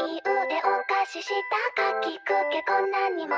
い腕を貸ししたかきくけこんなにも